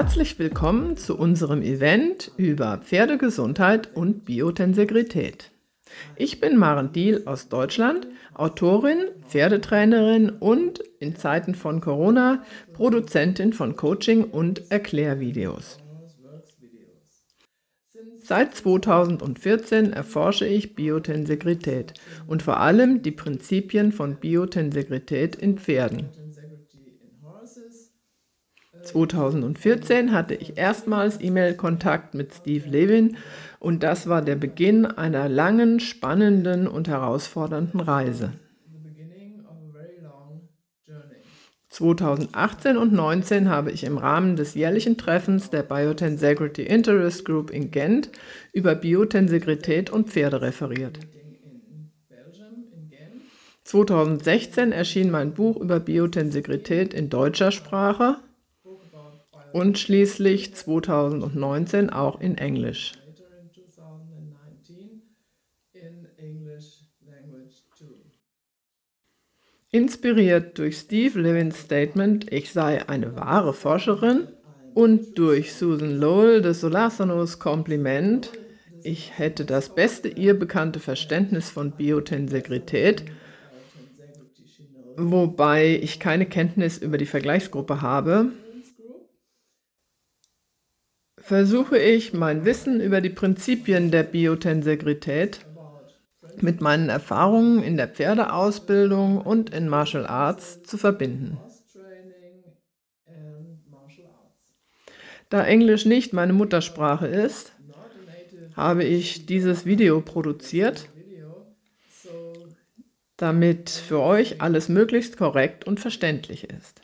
Herzlich willkommen zu unserem Event über Pferdegesundheit und Biotensegrität. Ich bin Maren Diel aus Deutschland, Autorin, Pferdetrainerin und in Zeiten von Corona Produzentin von Coaching und Erklärvideos. Seit 2014 erforsche ich Biotensegrität und vor allem die Prinzipien von Biotensegrität in Pferden. 2014 hatte ich erstmals E-Mail-Kontakt mit Steve Levin und das war der Beginn einer langen, spannenden und herausfordernden Reise. 2018 und 2019 habe ich im Rahmen des jährlichen Treffens der Biotensegrity Interest Group in Gent über Biotensegrität und Pferde referiert. 2016 erschien mein Buch über Biotensegrität in deutscher Sprache und schließlich 2019 auch in Englisch. Inspiriert durch Steve Levins Statement, ich sei eine wahre Forscherin, und durch Susan Lowell des Solarsanos Kompliment, ich hätte das beste ihr bekannte Verständnis von Biotensegrität, wobei ich keine Kenntnis über die Vergleichsgruppe habe, versuche ich mein Wissen über die Prinzipien der Biotensegrität mit meinen Erfahrungen in der Pferdeausbildung und in Martial Arts zu verbinden. Da Englisch nicht meine Muttersprache ist, habe ich dieses Video produziert, damit für euch alles möglichst korrekt und verständlich ist.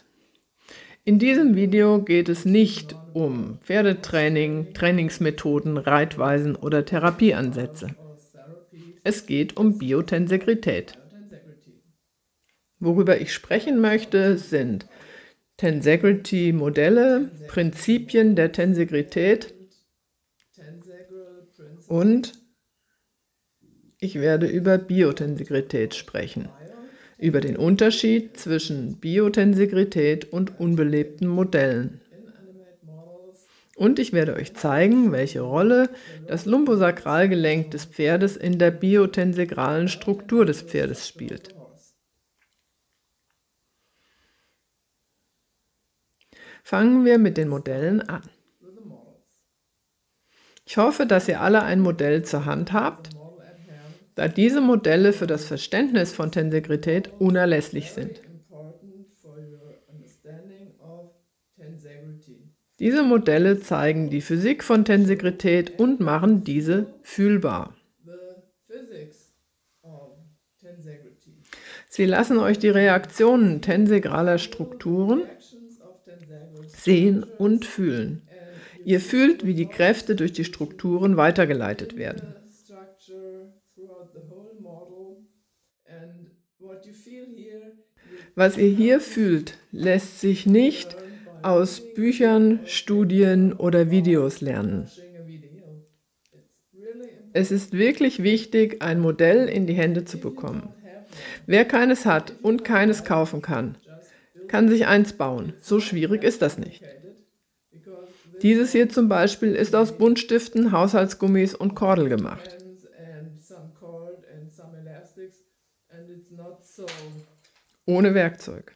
In diesem Video geht es nicht um Pferdetraining, Trainingsmethoden, Reitweisen oder Therapieansätze. Es geht um Biotensegrität. Worüber ich sprechen möchte, sind Tensegrity-Modelle, Prinzipien der Tensegrität und ich werde über Biotensegrität sprechen, über den Unterschied zwischen Biotensegrität und unbelebten Modellen. Und ich werde euch zeigen, welche Rolle das Lumbosakralgelenk des Pferdes in der biotensegralen Struktur des Pferdes spielt. Fangen wir mit den Modellen an. Ich hoffe, dass ihr alle ein Modell zur Hand habt, da diese Modelle für das Verständnis von Tensegrität unerlässlich sind. Diese Modelle zeigen die Physik von Tensegrität und machen diese fühlbar. Sie lassen euch die Reaktionen tensegraler Strukturen sehen und fühlen. Ihr fühlt, wie die Kräfte durch die Strukturen weitergeleitet werden. Was ihr hier fühlt, lässt sich nicht aus Büchern, Studien oder Videos lernen. Es ist wirklich wichtig, ein Modell in die Hände zu bekommen. Wer keines hat und keines kaufen kann, kann sich eins bauen. So schwierig ist das nicht. Dieses hier zum Beispiel ist aus Buntstiften, Haushaltsgummis und Kordel gemacht. Ohne Werkzeug.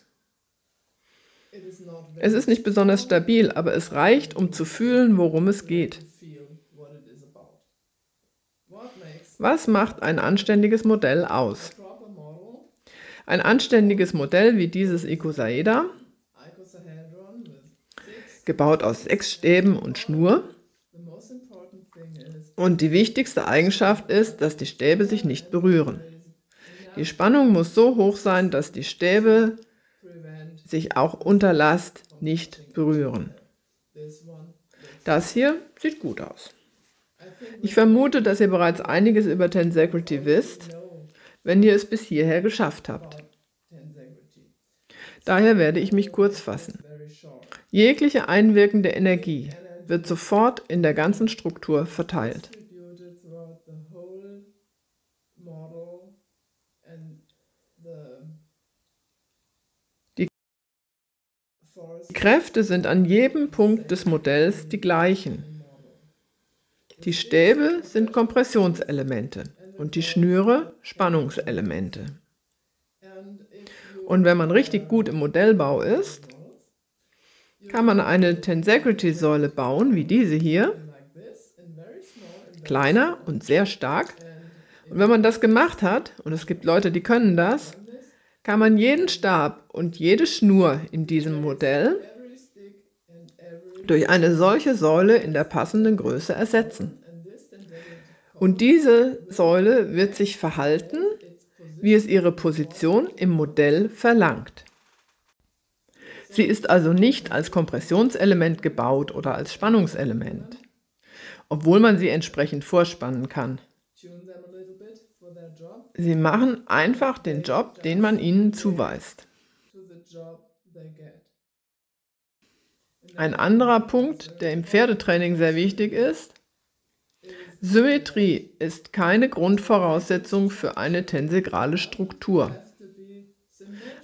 Es ist nicht besonders stabil, aber es reicht, um zu fühlen, worum es geht. Was macht ein anständiges Modell aus? Ein anständiges Modell wie dieses Icosaeda, gebaut aus sechs Stäben und Schnur. Und die wichtigste Eigenschaft ist, dass die Stäbe sich nicht berühren. Die Spannung muss so hoch sein, dass die Stäbe sich auch unter Last nicht berühren. Das hier sieht gut aus. Ich vermute, dass ihr bereits einiges über Tensegrity wisst, wenn ihr es bis hierher geschafft habt. Daher werde ich mich kurz fassen. Jegliche einwirkende Energie wird sofort in der ganzen Struktur verteilt. Die Kräfte sind an jedem Punkt des Modells die gleichen. Die Stäbe sind Kompressionselemente und die Schnüre Spannungselemente. Und wenn man richtig gut im Modellbau ist, kann man eine Tensegrity-Säule bauen, wie diese hier, kleiner und sehr stark. Und wenn man das gemacht hat, und es gibt Leute, die können das, kann man jeden Stab und jede Schnur in diesem Modell durch eine solche Säule in der passenden Größe ersetzen. Und diese Säule wird sich verhalten, wie es ihre Position im Modell verlangt. Sie ist also nicht als Kompressionselement gebaut oder als Spannungselement, obwohl man sie entsprechend vorspannen kann. Sie machen einfach den Job, den man ihnen zuweist. Ein anderer Punkt, der im Pferdetraining sehr wichtig ist, Symmetrie ist keine Grundvoraussetzung für eine tensegrale Struktur.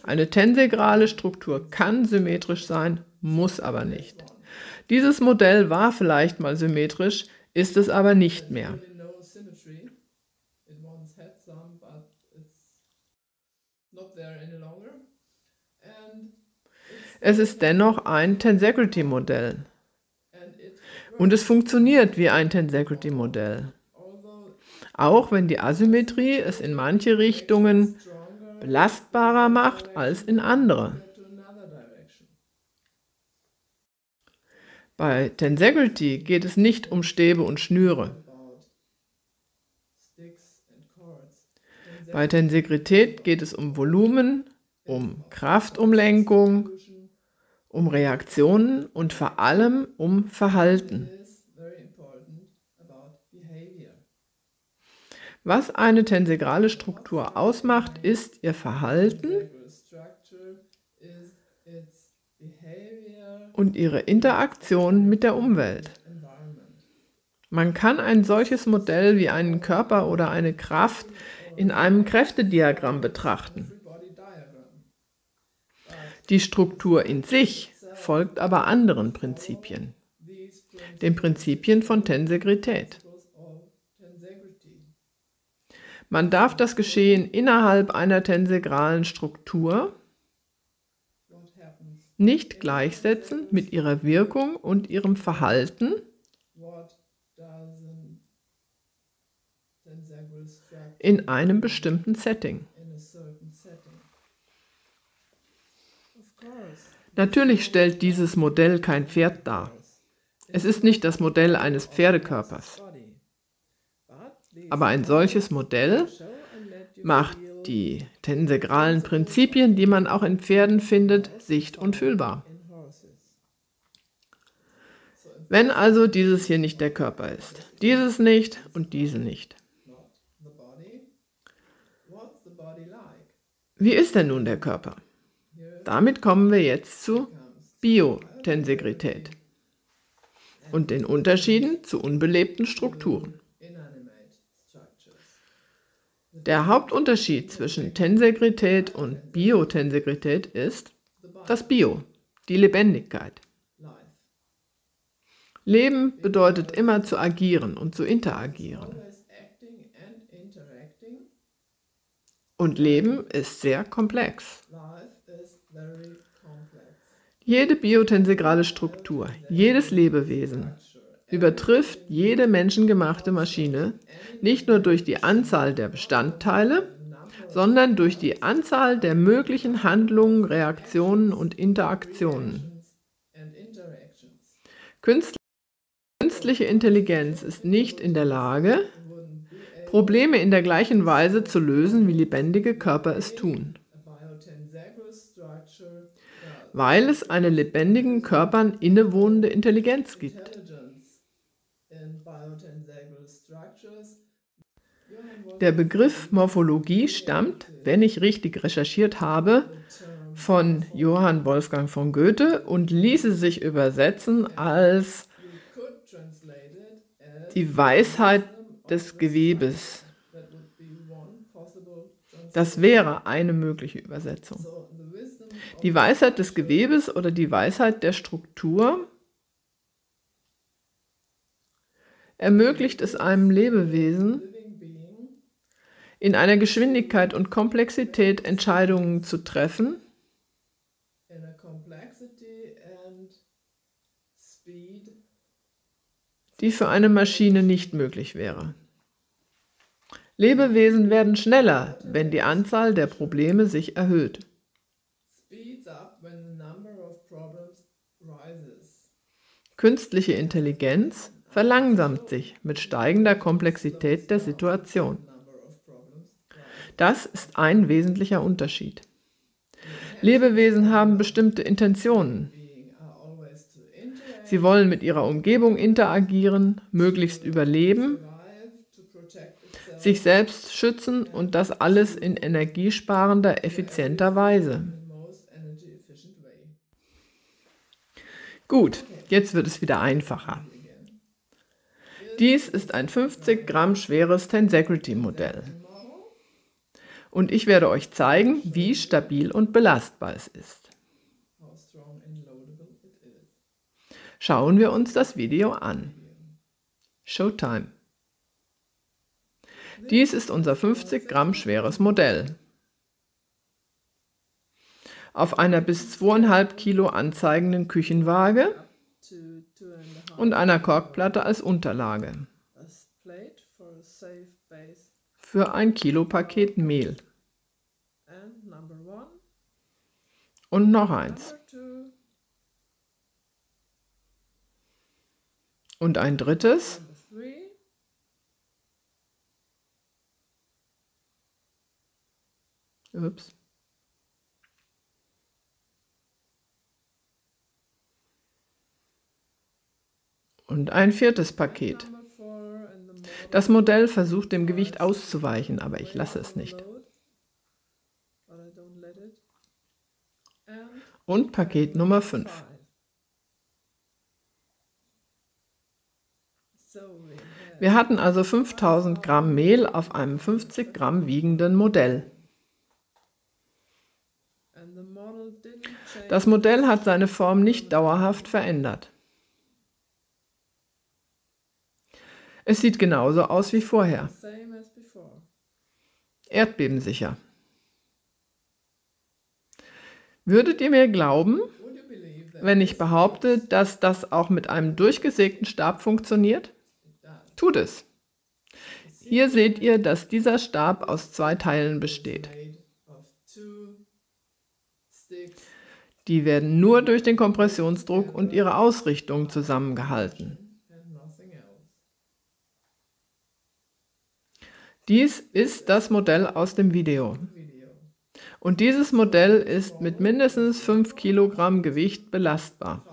Eine tensegrale Struktur kann symmetrisch sein, muss aber nicht. Dieses Modell war vielleicht mal symmetrisch, ist es aber nicht mehr. Es ist dennoch ein Tensegrity-Modell. Und es funktioniert wie ein Tensegrity-Modell. Auch wenn die Asymmetrie es in manche Richtungen belastbarer macht als in andere. Bei Tensegrity geht es nicht um Stäbe und Schnüre. Bei Tensegrität geht es um Volumen, um Kraftumlenkung, um Reaktionen und vor allem um Verhalten. Was eine tensegrale Struktur ausmacht, ist ihr Verhalten und ihre Interaktion mit der Umwelt. Man kann ein solches Modell wie einen Körper oder eine Kraft in einem Kräftediagramm betrachten. Die Struktur in sich folgt aber anderen Prinzipien, den Prinzipien von Tensegrität. Man darf das Geschehen innerhalb einer tensegralen Struktur nicht gleichsetzen mit ihrer Wirkung und ihrem Verhalten in einem bestimmten Setting. Natürlich stellt dieses Modell kein Pferd dar. Es ist nicht das Modell eines Pferdekörpers. Aber ein solches Modell macht die tensegralen Prinzipien, die man auch in Pferden findet, sicht- und fühlbar. Wenn also dieses hier nicht der Körper ist, dieses nicht und diese nicht. Wie ist denn nun der Körper? Damit kommen wir jetzt zu Biotensegrität und den Unterschieden zu unbelebten Strukturen. Der Hauptunterschied zwischen Tensegrität und Biotensegrität ist das Bio, die Lebendigkeit. Leben bedeutet immer zu agieren und zu interagieren. Und Leben ist sehr komplex. Jede biotensegrale Struktur, jedes Lebewesen übertrifft jede menschengemachte Maschine nicht nur durch die Anzahl der Bestandteile, sondern durch die Anzahl der möglichen Handlungen, Reaktionen und Interaktionen. Künstliche Intelligenz ist nicht in der Lage, Probleme in der gleichen Weise zu lösen, wie lebendige Körper es tun weil es einer lebendigen Körpern innewohnende Intelligenz gibt. Der Begriff Morphologie stammt, wenn ich richtig recherchiert habe, von Johann Wolfgang von Goethe und ließe sich übersetzen als die Weisheit des Gewebes. Das wäre eine mögliche Übersetzung. Die Weisheit des Gewebes oder die Weisheit der Struktur ermöglicht es einem Lebewesen, in einer Geschwindigkeit und Komplexität Entscheidungen zu treffen, die für eine Maschine nicht möglich wäre. Lebewesen werden schneller, wenn die Anzahl der Probleme sich erhöht. Künstliche Intelligenz verlangsamt sich mit steigender Komplexität der Situation. Das ist ein wesentlicher Unterschied. Lebewesen haben bestimmte Intentionen. Sie wollen mit ihrer Umgebung interagieren, möglichst überleben, sich selbst schützen und das alles in energiesparender, effizienter Weise. Gut, jetzt wird es wieder einfacher. Dies ist ein 50 Gramm schweres Tensegrity-Modell. Und ich werde euch zeigen, wie stabil und belastbar es ist. Schauen wir uns das Video an. Showtime. Dies ist unser 50 Gramm schweres Modell. Auf einer bis 2,5 Kilo anzeigenden Küchenwaage und einer Korkplatte als Unterlage. Für ein Kilo Paket Mehl. Und noch eins. Und ein drittes. Ups. Und ein viertes Paket. Das Modell versucht dem Gewicht auszuweichen, aber ich lasse es nicht. Und Paket Nummer 5. Wir hatten also 5000 Gramm Mehl auf einem 50 Gramm wiegenden Modell. Das Modell hat seine Form nicht dauerhaft verändert. Es sieht genauso aus wie vorher. Erdbebensicher. Würdet ihr mir glauben, wenn ich behaupte, dass das auch mit einem durchgesägten Stab funktioniert? Tut es. Hier seht ihr, dass dieser Stab aus zwei Teilen besteht. Die werden nur durch den Kompressionsdruck und ihre Ausrichtung zusammengehalten. Dies ist das Modell aus dem Video. Und dieses Modell ist mit mindestens 5 Kilogramm Gewicht belastbar,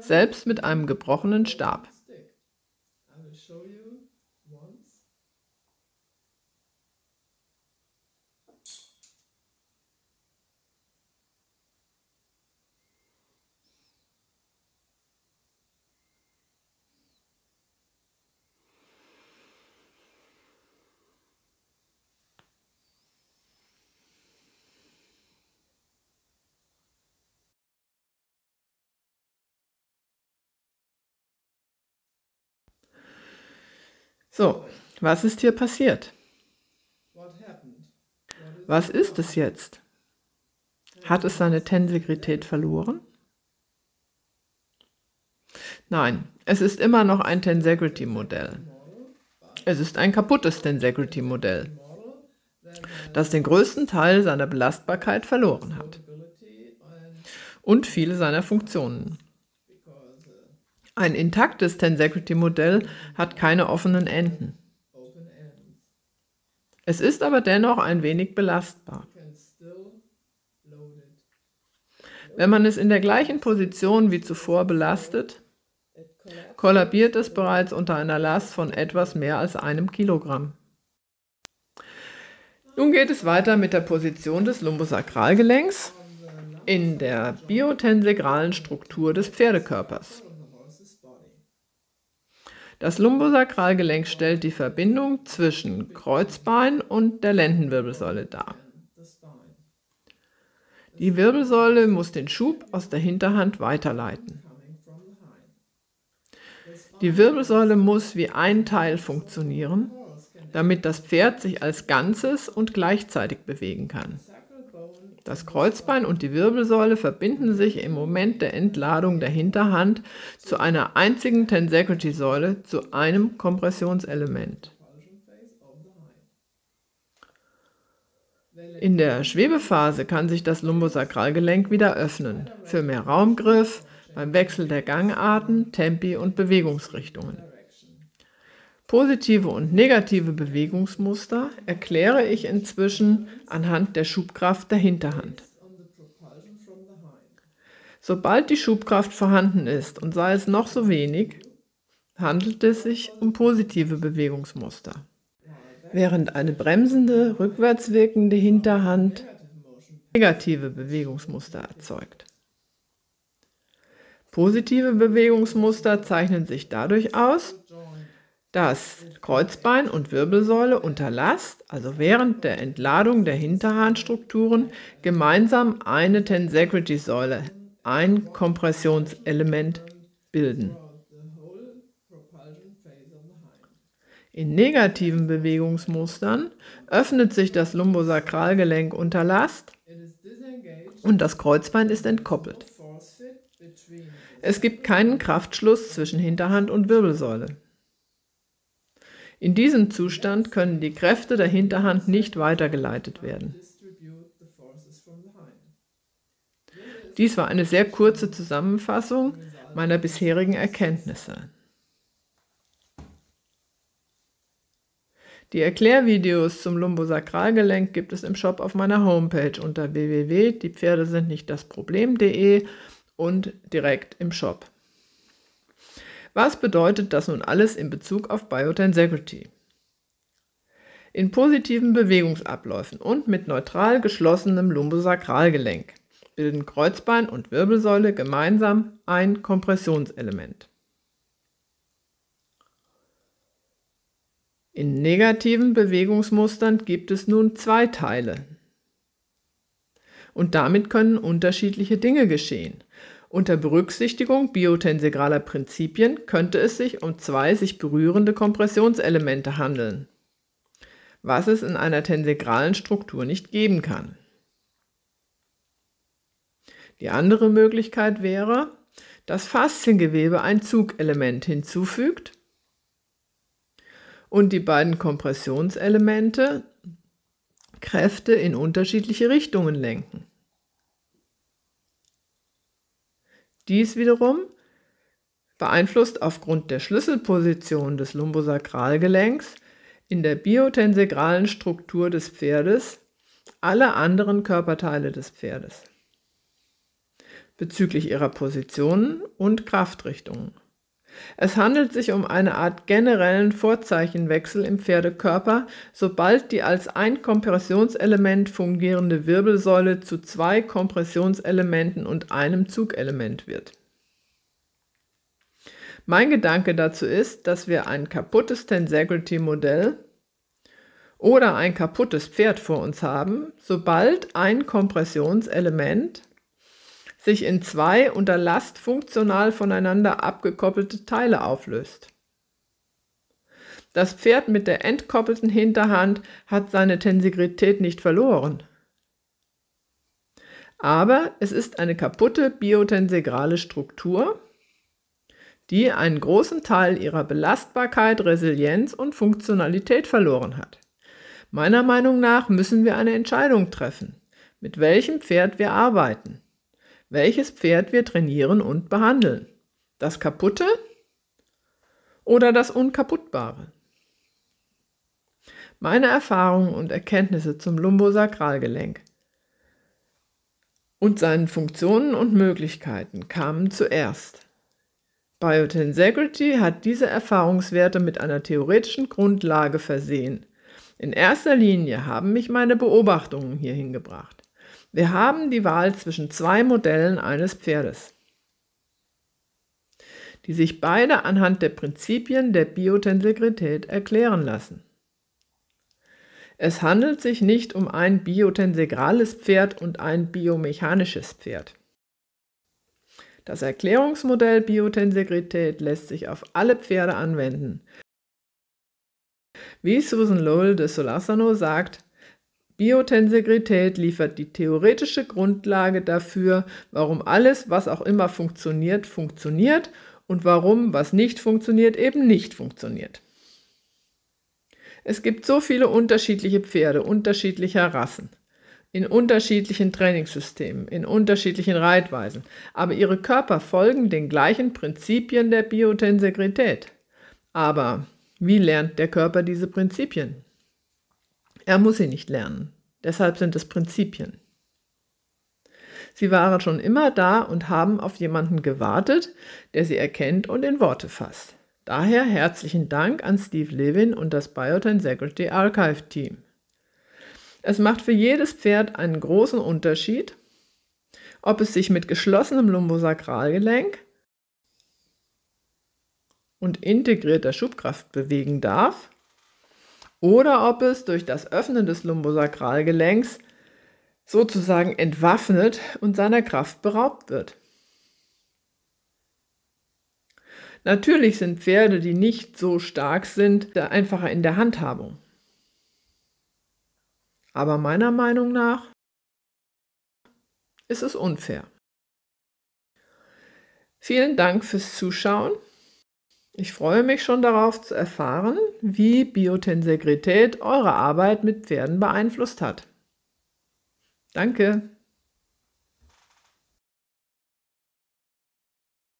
selbst mit einem gebrochenen Stab. So, was ist hier passiert? Was ist es jetzt? Hat es seine Tensegrität verloren? Nein, es ist immer noch ein Tensegrity-Modell. Es ist ein kaputtes Tensegrity-Modell, das den größten Teil seiner Belastbarkeit verloren hat und viele seiner Funktionen. Ein intaktes Tensegrity-Modell hat keine offenen Enden. Es ist aber dennoch ein wenig belastbar. Wenn man es in der gleichen Position wie zuvor belastet, kollabiert es bereits unter einer Last von etwas mehr als einem Kilogramm. Nun geht es weiter mit der Position des Lumbosakralgelenks in der biotensegralen Struktur des Pferdekörpers. Das Lumbosakralgelenk stellt die Verbindung zwischen Kreuzbein und der Lendenwirbelsäule dar. Die Wirbelsäule muss den Schub aus der Hinterhand weiterleiten. Die Wirbelsäule muss wie ein Teil funktionieren, damit das Pferd sich als Ganzes und gleichzeitig bewegen kann. Das Kreuzbein und die Wirbelsäule verbinden sich im Moment der Entladung der Hinterhand zu einer einzigen Tensegrity-Säule, zu einem Kompressionselement. In der Schwebephase kann sich das Lumbosakralgelenk wieder öffnen, für mehr Raumgriff, beim Wechsel der Gangarten, Tempi und Bewegungsrichtungen. Positive und negative Bewegungsmuster erkläre ich inzwischen anhand der Schubkraft der Hinterhand. Sobald die Schubkraft vorhanden ist und sei es noch so wenig, handelt es sich um positive Bewegungsmuster. Während eine bremsende, rückwärts wirkende Hinterhand negative Bewegungsmuster erzeugt. Positive Bewegungsmuster zeichnen sich dadurch aus, dass Kreuzbein und Wirbelsäule unter Last, also während der Entladung der Hinterhandstrukturen, gemeinsam eine Tensegrity-Säule, ein Kompressionselement bilden. In negativen Bewegungsmustern öffnet sich das Lumbosakralgelenk unter Last und das Kreuzbein ist entkoppelt. Es gibt keinen Kraftschluss zwischen Hinterhand und Wirbelsäule. In diesem Zustand können die Kräfte der Hinterhand nicht weitergeleitet werden. Dies war eine sehr kurze Zusammenfassung meiner bisherigen Erkenntnisse. Die Erklärvideos zum Lumbosakralgelenk gibt es im Shop auf meiner Homepage unter www.diepferde-sind-nicht-das-problem.de und direkt im Shop. Was bedeutet das nun alles in Bezug auf Biotensegrity? In positiven Bewegungsabläufen und mit neutral geschlossenem Lumbosakralgelenk bilden Kreuzbein und Wirbelsäule gemeinsam ein Kompressionselement. In negativen Bewegungsmustern gibt es nun zwei Teile. Und damit können unterschiedliche Dinge geschehen. Unter Berücksichtigung biotensegraler Prinzipien könnte es sich um zwei sich berührende Kompressionselemente handeln, was es in einer tensegralen Struktur nicht geben kann. Die andere Möglichkeit wäre, dass Fasziengewebe ein Zugelement hinzufügt und die beiden Kompressionselemente Kräfte in unterschiedliche Richtungen lenken. Dies wiederum beeinflusst aufgrund der Schlüsselposition des Lumbosakralgelenks in der biotensegralen Struktur des Pferdes alle anderen Körperteile des Pferdes bezüglich ihrer Positionen und Kraftrichtungen. Es handelt sich um eine Art generellen Vorzeichenwechsel im Pferdekörper, sobald die als ein Kompressionselement fungierende Wirbelsäule zu zwei Kompressionselementen und einem Zugelement wird. Mein Gedanke dazu ist, dass wir ein kaputtes Tensegrity-Modell oder ein kaputtes Pferd vor uns haben, sobald ein Kompressionselement sich in zwei unter Last funktional voneinander abgekoppelte Teile auflöst. Das Pferd mit der entkoppelten Hinterhand hat seine Tensegrität nicht verloren. Aber es ist eine kaputte biotensegrale Struktur, die einen großen Teil ihrer Belastbarkeit, Resilienz und Funktionalität verloren hat. Meiner Meinung nach müssen wir eine Entscheidung treffen, mit welchem Pferd wir arbeiten welches Pferd wir trainieren und behandeln. Das kaputte oder das unkaputtbare? Meine Erfahrungen und Erkenntnisse zum Lumbosakralgelenk und seinen Funktionen und Möglichkeiten kamen zuerst. Biotensegrity hat diese Erfahrungswerte mit einer theoretischen Grundlage versehen. In erster Linie haben mich meine Beobachtungen hierhin gebracht. Wir haben die Wahl zwischen zwei Modellen eines Pferdes, die sich beide anhand der Prinzipien der Biotensegrität erklären lassen. Es handelt sich nicht um ein biotensegrales Pferd und ein biomechanisches Pferd. Das Erklärungsmodell Biotensegrität lässt sich auf alle Pferde anwenden. Wie Susan Lowell de Solassano sagt, Biotensegrität liefert die theoretische Grundlage dafür, warum alles, was auch immer funktioniert, funktioniert und warum, was nicht funktioniert, eben nicht funktioniert. Es gibt so viele unterschiedliche Pferde unterschiedlicher Rassen, in unterschiedlichen Trainingssystemen, in unterschiedlichen Reitweisen, aber ihre Körper folgen den gleichen Prinzipien der Biotensegrität. Aber wie lernt der Körper diese Prinzipien? Er muss sie nicht lernen. Deshalb sind es Prinzipien. Sie waren schon immer da und haben auf jemanden gewartet, der sie erkennt und in Worte fasst. Daher herzlichen Dank an Steve Levin und das Biotensegrity Archive Team. Es macht für jedes Pferd einen großen Unterschied, ob es sich mit geschlossenem Lumbosakralgelenk und integrierter Schubkraft bewegen darf oder ob es durch das Öffnen des Lumbosakralgelenks sozusagen entwaffnet und seiner Kraft beraubt wird. Natürlich sind Pferde, die nicht so stark sind, einfacher in der Handhabung. Aber meiner Meinung nach ist es unfair. Vielen Dank fürs Zuschauen. Ich freue mich schon darauf zu erfahren, wie Biotensegrität eure Arbeit mit Pferden beeinflusst hat. Danke.